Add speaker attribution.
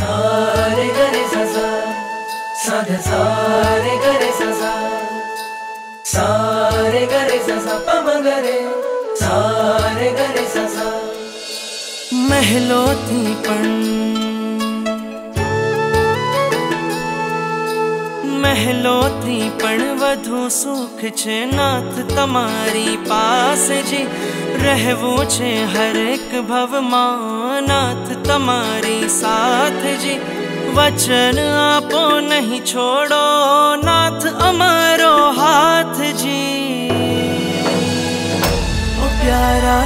Speaker 1: सारे करे सजा साध सारे करे सजा, सारे करे सजा पम करे सारे करे सजा। महलो थी पण महलो थी पण वधू सुख छे नाथ तमारी पास जी। रहवोचे हर एक भवमानाथ तुम्हारी साथ जी। वचन आपो नहीं छोड़ो, नाथ अमारो हाथ जी। ओ प्यारा